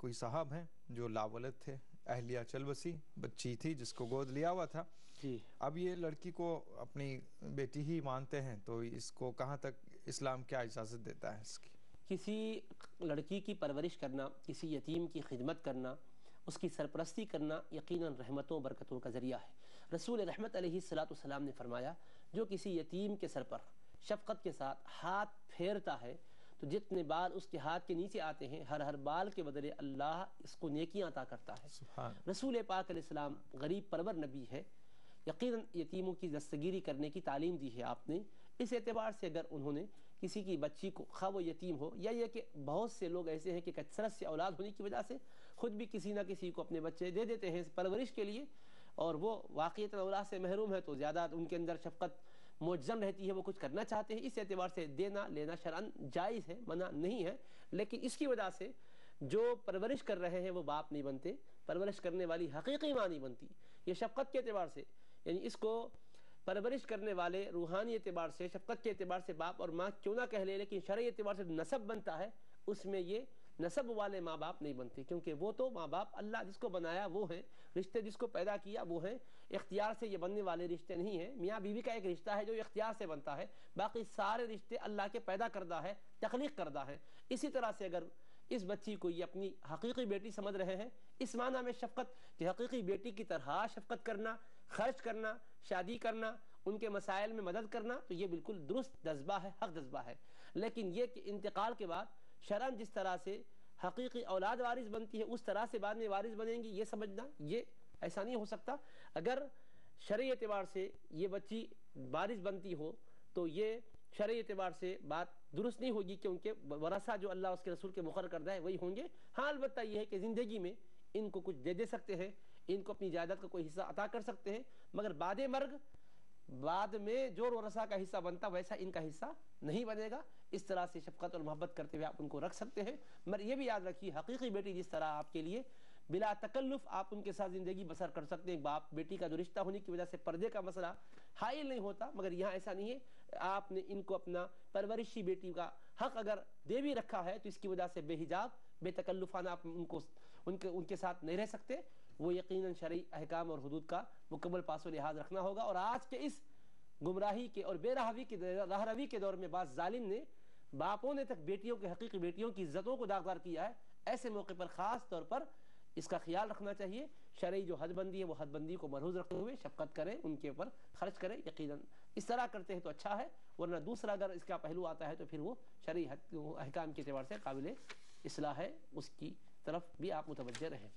कोई साहब हैं जो लावलद थे अहलिया चल बसी बच्ची थी जिसको गोद लिया हुआ था। जी। अब ये लड़की को अपनी बेटी ही मानते हैं तो इसको कहाँ तक इस्लाम क्या इजाज़त देता है इसकी? किसी लड़की की परवरिश करना किसी यतीम की खिदमत करना उसकी सरपरस्ती करना यकीनन रहमतों बरकतों का ज़रिया है। रसूल रहमत सलाम ने फरमाया जो किसी यतीम के सर पर शफकत के साथ हाथ फेरता है तो जितने बाल उसके हाथ के नीचे आते हैं हर हर बाल के बदले अल्लाह इसको नेकियाँ अता करता है। रसूल पाक अलैहिस्सलाम गरीब परवर नबी है। यकीन यतीमों की दस्तगिरी करने की तालीम दी है आपने। इस एतबार से अगर उन्होंने किसी की बच्ची को खा वो यतीम हो या ये कि बहुत से लोग ऐसे हैं कि कसरत से औलाद होने की वजह से खुद भी किसी ना किसी को अपने बच्चे दे देते हैं परवरिश के लिए और वो वाक़ औलाद से महरूम है तो ज़्यादा उनके अंदर शफकत मुजम रहती है, वो कुछ करना चाहते हैं, इस एतबार से देना लेना शरान जायज़ है, मना नहीं है। लेकिन इसकी वजह से जो परवरिश कर रहे हैं, वो बाप नहीं बनते, परवरिश करने वाली हकीकी माँ नहीं बनती। ये शफकत के अतबार से, यानी इसको परवरिश करने वाले रूहानी एतबार से, शफकत के अतबार से बाप और माँ क्यों ना कह ले, लेकिन शरय एतबार से नसब बनता है, उसमें ये नसब वाले माँ बाप नहीं बनते, क्योंकि वो तो माँ बाप अल्लाह जिसको बनाया वो है, रिश्ते जिसको पैदा किया वो है। इख्तियार से ये बनने वाले रिश्ते नहीं है। मियाँ बीवी का एक रिश्ता है जो इख्तियार से बनता है, बाकी सारे रिश्ते अल्लाह के पैदा करदा है, तख्लीक करदा है। इसी तरह से अगर इस बच्ची को ये अपनी हकीकी बेटी समझ रहे हैं, इस माना में शफकत कि हकीकी बेटी की तरह शफकत करना, खर्च करना, शादी करना, उनके मसाइल में मदद करना तो ये बिल्कुल दुरुस्त जज्बा है, हक जज्बा है। लेकिन ये कि इंतकाल के बाद शरण जिस तरह से हकीकी औलाद वारिस बनती है, उस तरह से बाद में वारिस बनेंगी, ये समझना, ये ऐसा नहीं हो सकता। अगर शरय एतबार से ये बच्ची वारिस बनती हो तो ये शरय एतबार से बात दुरुस्त नहीं होगी, क्योंकि वरसा जो अल्लाह उसके रसूल के मुखर करता है, वही होंगे। हाँ अलबत्त यह है कि ज़िंदगी में इनको कुछ दे दे सकते हैं, इनको अपनी जायदाद का कोई हिस्सा अता कर सकते हैं, मगर बाद मर्ग बाद में जो वरसा का हिस्सा बनता वैसा इनका हिस्सा नहीं बनेगा। इस तरह से शफकत और मोहब्बत करते हुए आप उनको रख सकते हैं। मगर ये भी याद रखिए, हकीकी बेटी जिस तरह आपके लिए बिला तकल्लुफ आप उनके साथ ज़िंदगी बसर कर सकते हैं। बाप बेटी का जो रिश्ता होने की वजह से पर्दे का मसला हाइल नहीं होता, मगर यहाँ ऐसा नहीं है। आपने इनको अपना परवरिशी बेटी का हक अगर दे भी रखा है तो इसकी वजह से बेहिजाब, बेतकल्लुफाना आप उनको, उनके उनके साथ नहीं रह सकते। वो यकीन शरी अहकाम और हदूद का मुकम्मल पास लिहाज रखना होगा। और आज के इस गुमराही के और बेरहवी के रहरवी के दौर में बास जालिम ने बापों ने तक बेटियों के हकीकी बेटियों की इज्जतों को दागदार किया है। ऐसे मौके पर ख़ास तौर पर इसका ख्याल रखना चाहिए। शरय जो हदबंदी है, वो हदबंदी को मरहूज रखते हुए शफकत करें, उनके ऊपर खर्च करें यकीन इस तरह करते हैं तो अच्छा है, वरना दूसरा अगर इसका पहलू आता है तो फिर वो शरय अहकाम के अतबार से काबिल असलाह है। उसकी तरफ़ भी आप मुतवजह रहें।